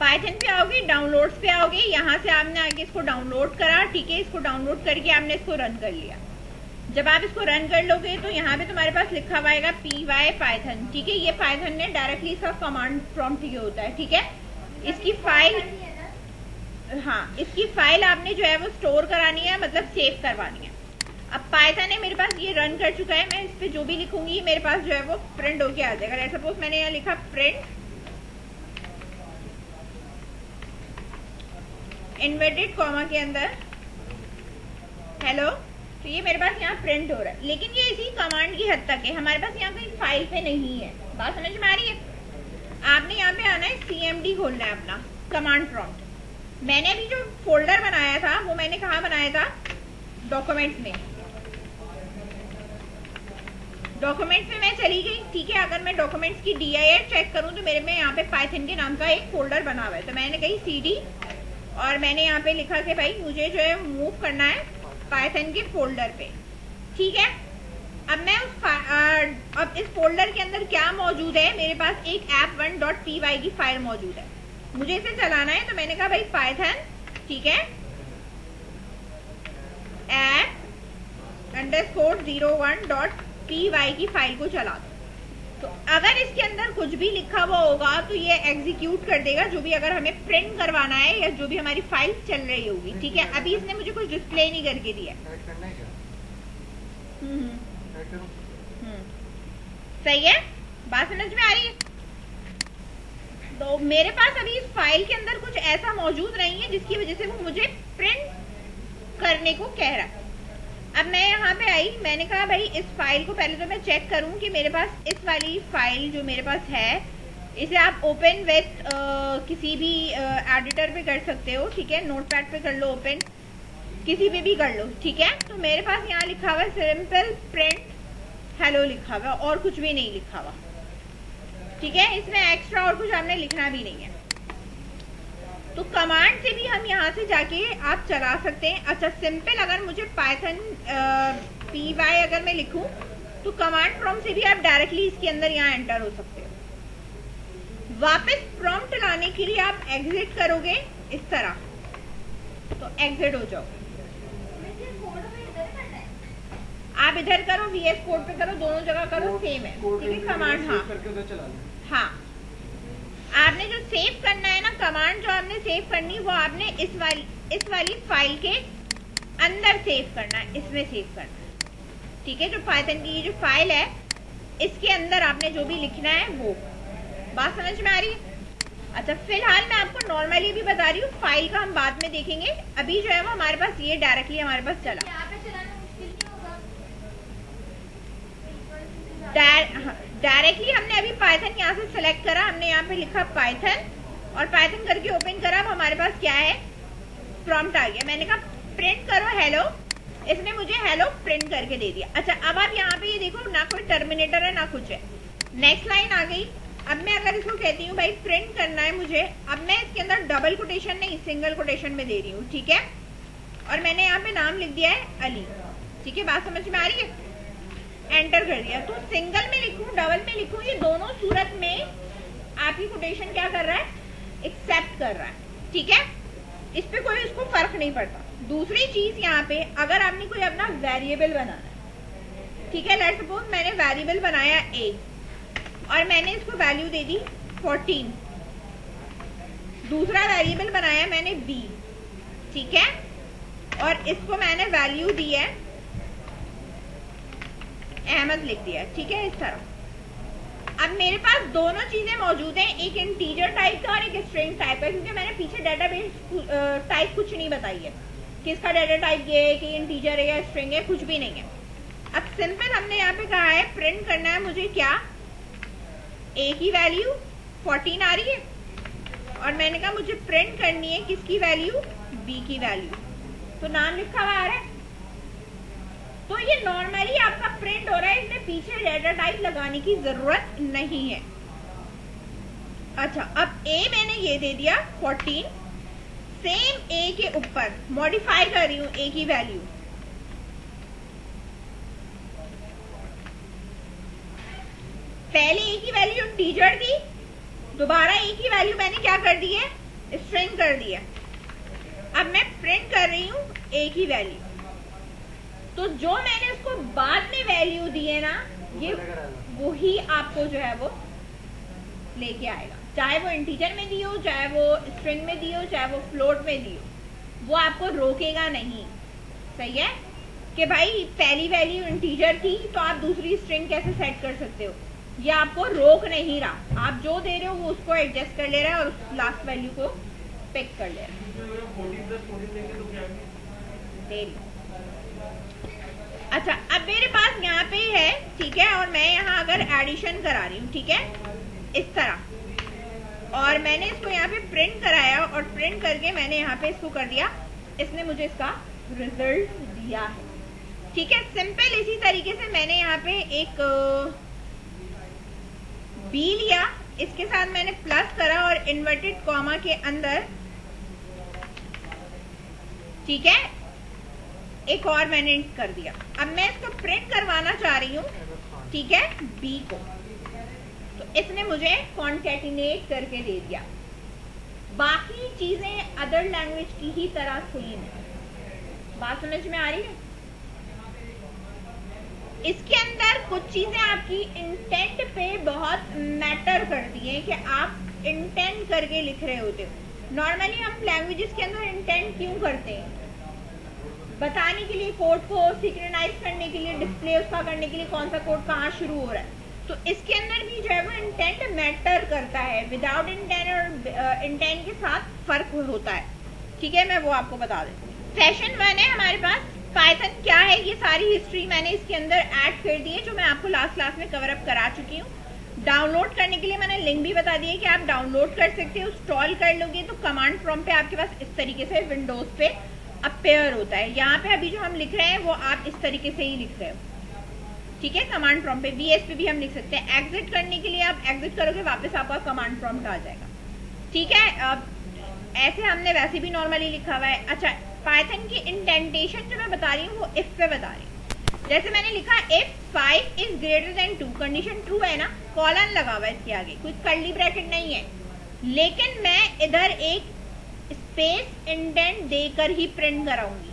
Python पे आओगे downloads पे आओगे, यहाँ से आपने आगे इसको डाउनलोड करा, ठीक है, इसको डाउनलोड करके आपने इसको रन कर लिया। जब आप इसको रन कर लोगे तो यहाँ पे तुम्हारे पास लिखा हुआ पी वाई पाइथन ठीक है, ये पाइथन ने डायरेक्टली इसका कमांड प्रॉम्प्ट ये होता है, ठीक है? इसकी फ़ाइल हाँ इसकी फ़ाइल आपने जो है वो स्टोर करानी है मतलब सेव करवानी है। अब पाइथन है मेरे पास ये रन कर चुका है, मैं इस पे जो भी लिखूँगी, मेरे पास जो है वो प्रिंट होके आ जाएगा। सपोज़ मैंने यहाँ लिखा प्रिंट इन्वर्टेड कॉमा के अंदर। हेलो तो ये मेरे पास यहाँ प्रिंट हो रहा है। लेकिन ये इसी कमांड की हद तक है। हमारे पास यहाँ कोई फ़ाइल पे नहीं है। बात समझ में आ रही है? आपने यहाँ पे आना है सीएमडी खोलना है अपना कमांड प्रॉम्प्ट मैंने अभी जो फोल्डर बनाया था, वो मैंने कहा बनाया था? डॉक्यूमेंट्स में। डॉक्यूमेंट्स में मैं चली गई। ठीक है, अगर मैं डॉक्यूमेंट्स की डी आई चेक करूँ तो मेरे में यहाँ पे पाइथन के नाम का एक फोल्डर बना हुआ है। तो मैंने कही सी और मैंने यहाँ पे लिखा कि भाई मुझे जो है मूव करना है पाइथन के फोल्डर पे। ठीक है? अब मैं उस आ, अब इस फोल्डर के अंदर क्या मौजूद है? मेरे पास एक app one dot P Y की फ़ाइल मौजूद है। मुझे इसे चलाना है तो मैंने कहा भाई पाइथन ठीक है? At underscore zero one dot P Y की फ़ाइल को चला दो। तो अगर इसके अंदर कुछ भी लिखा हुआ होगा तो ये एग्जीक्यूट कर देगा जो भी अगर हमें प्रिंट करवाना है या जो भी हमारी फ़ाइल चल रही होगी ठीक है? अभी इसने मुझे कुछ डिस्प्ले नहीं करके दिया। हम्म, हम्म। हम्म। सही है? बात समझ में आ रही है? तो मेरे पास अभी इस फ़ाइल के अंदर कुछ ऐसा मौजूद नहीं है जिसकी वजह से वो मुझे प्रिंट करने को कह रहा है। अब मैं यहाँ पे आई, मैंने कहा, भाई, इस फ़ाइल को पहले तो मैं चेक करूँ कि मेरे पास इस वाली फ़ाइल जो मेरे पास है, इसे आप ओपन विथ किसी भी एडिटर पे कर सकते हो, ठीक है? नोटपैड पे कर लो ओपन किसी पे भी कर लो, ठीक है? तो मेरे पास यहाँ लिखा हुआ सिंपल प्रिंट हेलो लिखा हुआ और कुछ भी नहीं लिखा हुआ, ठीक है? इसमें एक्स्ट्रा और कुछ आपने लिखना भी नहीं है। तो कमांड से भी हम यहाँ से जाके आप चला सकते हैं। अच्छा सिंपल अगर मुझे पाइथन पी वाई अगर मैं लिखूं तो कमांड प्रॉम्प्ट से भी आप डायरेक्टली इसके अंदर यहाँ एंटर हो सकते हो। वापस प्रॉम्प्ट लाने के लिए आप एग्जिट करोगे इस तरह। तो एग्जिट हो जाओ। आप इधर करो वीएस कोड पे करो दोनों जगह करो सेम है। ठीक है कमांड हाँ। हाँ। सेव करना है ना कमांड जो आपने सेव करनी वो आपने इस वाली इस वाली फ़ाइल के अंदर सेव करना है इसमें सेव करना है। ठीक है जो पाइथन की जो फ़ाइल है इसके अंदर आपने जो भी लिखना है वो। बात समझ में आ रही है? अच्छा फ़िलहाल मैं आपको नॉर्मली भी बता रही हूँ फ़ाइल का हम बाद में देखेंगे। अभी जो है वो हमारे पास ये डायरेक्टली हमारे पास चला। डायरेक्टली हमने अभी पाइथन यहाँ से सिलेक्ट करा, हमने यहाँ पे लिखा पाइथन और पाइथन करके ओपन करा, अब हमारे पास क्या है? प्रॉम्प्ट आ गया। मैंने कहा प्रिंट करो हेलो इसने मुझे हेलो प्रिंट करके दे दिया। अच्छा अब आप यहाँ पे ये देखो, ना कोई टर्मिनेटर है, ना कुछ है। नेक्स्ट लाइन आ गई। अब मैं अगर इसको कहती हूँ, भाई प्रिंट करना है मुझे। अब मैं इसके अंदर डबल कोटेशन नहीं सिंगल कोटेशन में दे रही हूँ, ठीक है? और मैंने यहाँ पे नाम लिख दिया है अली ठीक है, बात समझ में आ रही है? एंटर कर दिया। तो सिंगल में लिखूं डबल में लिखूं, ये दोनों सूरत में आपकी कोटेशन क्या कर रहा है? एक्सेप्ट कर रहा है। ठीक है? इस पे कोई उसको फ़र्क नहीं पड़ता। दूसरी चीज़ यहाँ पे, अगर आपने कोई अपना वेरिएबल बनाना है, ठीक है? लेट सपोज़ मैंने वेरिएबल बनाया ए और मैंने इसको वैल्यू दे दी 14 दूसरा वेरिएबल बनाया मैंने बी ठीक है? और इसको मैंने वैल्यू दी है अहमद लिख दिया ठीक है, इस तरह। अब मेरे पास दोनों चीज़ें मौजूद हैं, एक इंटीजर टाइप का और एक स्ट्रिंग टाइप का, क्योंकि मैंने पीछे डेटाबेस टाइप कुछ नहीं बताई है। किसका डाटा टाइप ये है, कि इंटीजर है या स्ट्रिंग है, कुछ भी नहीं है। अब सिंपल हमने यहाँ पे कहा है प्रिंट करना है मुझे क्या? ए की वैल्यू 14 आ रही है। और मैंने कहा मुझे प्रिंट करनी है किसकी वैल्यू बी की वैल्यू तो नाम लिखा हुआ आ रहा है तो ये नॉर्मली आपका प्रिंट हो रहा है, इसमें पीछे डेटा टाइप लगाने की ज़रूरत नहीं है। अच्छा अब ए मैंने ये दे दिया 14 सेम ए के ऊपर मॉडिफाई कर रही हूँ ए की वैल्यू पहले ए की वैल्यू टीजर थी दोबारा ए की वैल्यू मैंने क्या कर दी है? स्ट्रिंग कर दिया अब मैं प्रिंट कर रही हूँ ए की वैल्यू तो जो मैंने उसको बाद में वैल्यू दिए ना ये वही आपको जो है वो लेके आएगा। चाहे वो इंटीजर में दी हो चाहे वो स्ट्रिंग में दी हो चाहे वो फ्लोट में दी हो वो आपको रोकेगा नहीं। सही है? कि भाई पहली वैल्यू इंटीजर थी तो आप दूसरी स्ट्रिंग कैसे सेट कर सकते हो? ये आपको रोक नहीं रहा। आप जो दे रहे हो वो उसको एडजस्ट कर ले रहा है और लास्ट वैल्यू को पिक कर ले रहा है। अच्छा अब मेरे पास यहाँ पे है, ठीक है, और मैं यहाँ अगर एडिशन करा रही हूँ, ठीक है, इस तरह। और मैंने इसको यहाँ पे प्रिंट कराया और प्रिंट करके मैंने यहाँ पे इसको कर दिया। इसने मुझे इसका रिज़ल्ट दिया है। ठीक है सिंपल इसी तरीके से मैंने यहाँ पे एक बी लिया। इसके साथ मैंने प्लस करा और इन्वर्टेड कॉमा के अंदर, ठीक है एक और मैंने कर दिया। अब मैं इसको प्रिंट करवाना चाह रही हूँ। ठीक है? बी को। तो इसने मुझे कॉन्केटिनेट करके दे दिया। बाकी चीज़ें अदर लैंग्वेज की ही तरह सेम है। बात समझ में आ रही है? इसके अंदर कुछ चीज़ें आपकी इंटेंट पे बहुत मैटर करती हैं कि आप इंटेंट करके लिख रहे होते हो। नॉर्मली हम लैंग्वेजेस के अंदर इंटेंट क्यों करते हैं? बताने के लिए कोड को सिक्रेनाइज करने के लिए डिस्प्ले उसका करने के लिए कौन सा कोड कहाँ शुरू हो रहा है। तो इसके अंदर भी जो है वो इंटेंट मैटर करता है। विदाउट इंटेंट और इंटेंट के साथ फ़र्क होता है। ठीक है, मैं वो आपको बता देती हूँ। वन है हमारे पास। पाइथन क्या है? ये सारी हिस्ट्री मैंने इसके अंदर ऐड कर दी है, जो मैं आपको लास्ट क्लास में कवर अप करा चुकी हूँ। डाउनलोड करने के लिए मैंने लिंक भी बता दिया कि आप डाउनलोड कर सकते हो इंस्टॉल कर लोगे तो कमांड फ्रॉम पे आपके पास इस तरीके से विंडोज़ पे अपेयर होता है। यहाँ पे अभी जो हम लिख रहे हैं, वो आप इस तरीके से ही लिख रहे हो। ठीक है? कमांड प्रॉम्प्ट पे। वीएस पे भी हम लिख सकते हैं। एग्जिट करने के लिए आप एग्जिट करोगे, वापस आपका कमांड प्रॉम्प्ट आ जाएगा। ठीक है? अब ऐसे हमने वैसे भी नॉर्मली लिखा हुआ है। अच्छा पाइथन की इंटेंटेशन जो मैं बता रही हूँ, वो इफ़ पे बता रही हूँ। जैसे मैंने लिखा if five is greater than two condition true है ना? कॉलन लगा हुआ है इसके आगे। कोई कर्ली ब्रैकेट नहीं है। लेकिन मैं इधर एक स्पेस इंडेंट देकर ही प्रिंट कराऊँगी।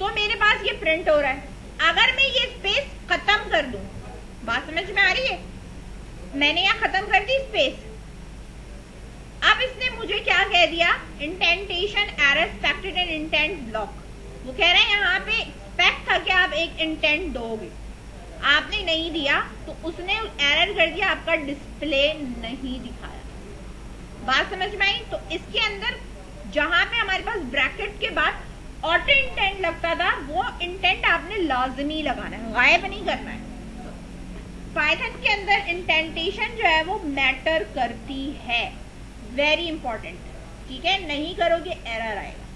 तो मेरे पास ये प्रिंट हो रहा है। अगर मैं ये स्पेस खत्म कर दूँ, बात समझ में आ रही है? मैंने यहाँ खत्म कर दी स्पेस अब इसने मुझे क्या कह दिया? Indentation error expected an indent block वो कह रहे हैं, यहाँ पे एक्सपेक्ट था कि आप एक इंटेंट दोगे। आपने नहीं दिया तो उसने एरर कर दिया, आपका डिस्प्ले नहीं दिखाया। बात समझ में आई? तो इसके अंदर जहाँ पे हमारे पास ब्रैकेट के बाद ऑटो इंटेंट लगता था, वो इंटेंट आपने लाजमी लगाना है, गायब नहीं करना है। पाइथन के अंदर इंटेंटेशन जो है वो मैटर करती है। वेरी इंपॉर्टेंट ठीक है? नहीं करोगे एरर आएगा।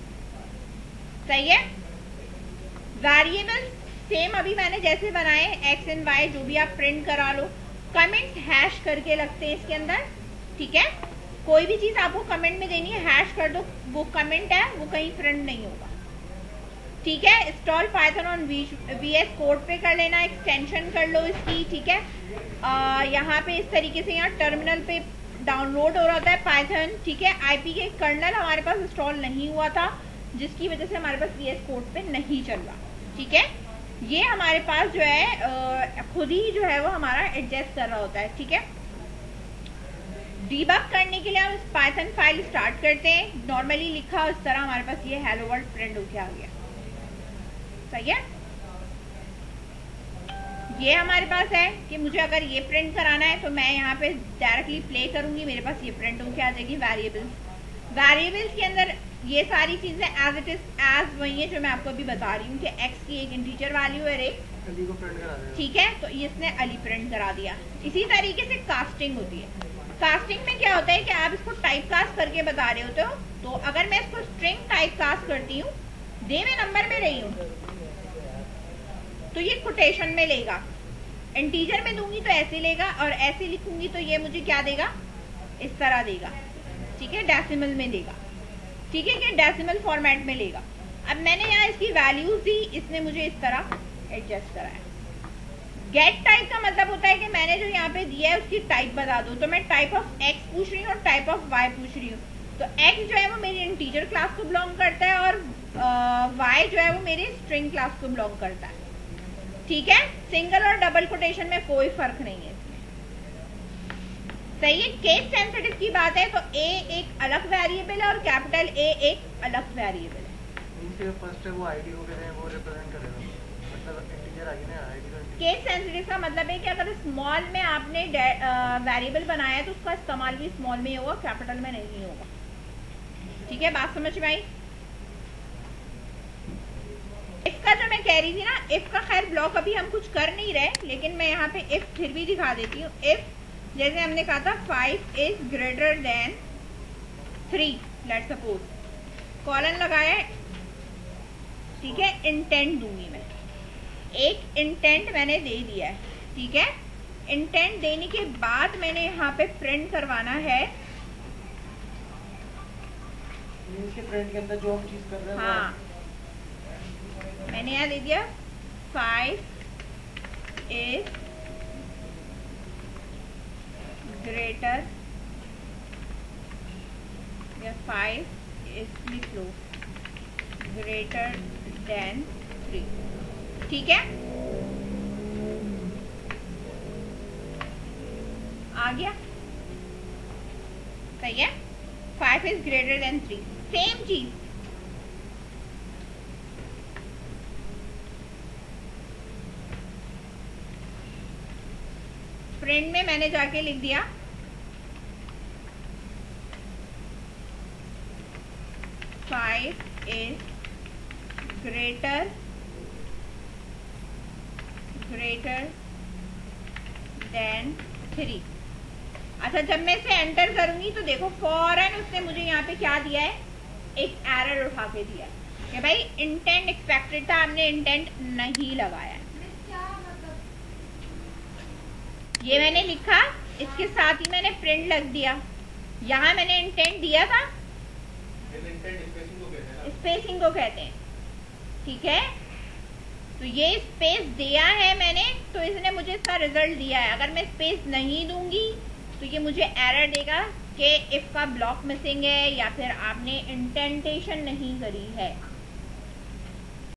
सही है? वेरिएबल सेम अभी मैंने जैसे बनाए एक्स एंड वाई जो भी आप प्रिंट करा लो। कमेंट हैश करके लगते हैं इसके अंदर। ठीक है? कोई भी चीज़ आपको कमेंट में देनी है हैश कर दो, वो कमेंट है, वो कहीं प्रिंट नहीं होगा। ठीक है? Install Python on V S code पे कर लेना एक्सटेंशन कर लो इसकी, ठीक है? यहाँ पे इस तरीके से यहाँ टर्मिनल पे डाउनलोड हो रहा था पाइथन ठीक है? आईपी के कर्नल हमारे पास इंस्टॉल नहीं हुआ था, जिसकी वजह से हमारे पास वी एस कोड पे नहीं चल रहा, ठीक है? ये हमारे पास जो है खुद ही जो है वो हमारा एडजस्ट कर रहा होता है, ठीक है? डीबग करने के लिए हम पाइथन फ़ाइल स्टार्ट करते हैं। नॉर्मली लिखा इस तरह हमारे पास ये हेलो वर्ल्ड प्रिंट होके आ गया। सही है? ये हमारे पास है कि मुझे अगर ये प्रिंट कराना है तो मैं यहाँ पे डायरेक्टली प्ले करूँगी। मेरे पास ये प्रिंट होके आ जाएगी वेरिएबल्स वेरिएबल्स के अंदर ये सारी चीज़ें एज इट इज़ एज वही है जो मैं आपको अभी बता रही हूँ कि एक्स की एक इंटीजर वैल्यू है एक ठीक है? तो इसने अली प्रिंट करा दिया। इसी तरीके से कास्टिंग होती है। कास्टिंग में क्या होता है कि आप इसको टाइप कास्ट करके बता रहे होते हो तो अगर मैं इसको स्ट्रिंग टाइप कास्ट करती हूँ दे में नंबर में रही हूँ तो ये कोटेशन में लेगा। इंटीजर में दूँगी तो ऐसे लेगा और ऐसे लिखूँगी तो ये मुझे क्या देगा? इस तरह देगा। ठीक है? डेसिमल में देगा। ठीक है कि डेसिमल फॉर्मेट में लेगा। अब मैंने यहाँ इसकी वैल्यूज़ दी, इसने मुझे इस तरह एडजस्ट कराया। गेट टाइप का मतलब होता है कि मैंने जो यहाँ पे दिया है उसकी टाइप बता दो। तो मैं टाइप ऑफ़ एक्स पूछ रही हूँ और टाइप ऑफ़ वाई पूछ रही हूँ। तो एक्स जो है वो मेरी इंटीजर क्लास को बिलोंग करता है और वाई जो है वो मेरी स्ट्रिंग क्लास को बिलोंग करता है। ठीक है? सिंगल और डबल कोटेशन में कोई फ़र्क नहीं है। सही है? केस सेंसिटिव की बात है तो ए एक अलग वेरिएबल है और कैपिटल ए एक अलग वेरिएबल है। फ़र्स्ट वो आईडी वगैरह वो रिप्रेजेंट करेगा। मतलब इंटीजर आगे ना आईडी केस सेंसिटिव का मतलब है कि अगर स्मॉल में आपने वेरिएबल बनाया तो उसका इस्तेमाल भी स्मॉल में होगा कैपिटल में नहीं होगा। ठीक है, बात समझ में आई? इफ़ का जो मैं कह रही थी ना इफ़ का खैर ब्लॉक अभी हम कुछ कर नहीं रहे, लेकिन मैं यहाँ पे इफ़ फिर भी दिखा देती हूँ। इफ़ जैसे हमने कहा था five is greater than three let suppose colon लगाया ठीक है इंटेंट दूँगी मैं। एक इंटेंट मैंने दे दिया है ठीक है? इंटेंट देने के बाद मैंने यहाँ पे प्रिंट करवाना है। प्रिंट के अंदर जो हम चीज़ कर रहे हैं हाँ। मैंने यहाँ दे दिया। फाइव इज़ ग्रेटर या फाइव इज़ लिख लो ग्रेटर देन थ्री ठीक है? आ गया। सही है? Five is greater than three same चीज़। फ्रेंड में मैंने जाके लिख दिया। Five is greater greater than three अच्छा जब मैं इसे एंटर करूँगी तो देखो फॉरन उसने मुझे यहाँ पे क्या दिया है? एक एरर उठा के दिया है। कि भाई इंटेंट एक्सपेक्टेड था हमने इंटेंट नहीं लगाया ये मैंने लिखा इसके साथ ही मैंने प्रिंट लग दिया। यहाँ मैंने इंटेंट दिया था। स्पेसिंग को कहते हैं। ठीक है? तो ये स्पेस दिया है मैंने तो इसने मुझे इसका रिज़ल्ट दिया है। अगर मैं स्पेस नहीं दूँगी तो ये मुझे एरर देगा कि इफ़ का ब्लॉक मिसिंग है या फिर आपने इंटेंटेशन नहीं करी है।